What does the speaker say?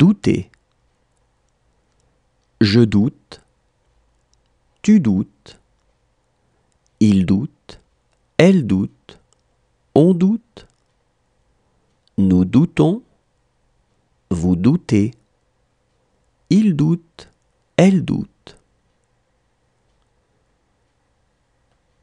douter. Je doute, tu doutes, il doute, elle doute, on doute, nous doutons, vous doutez, il doute, elle doute.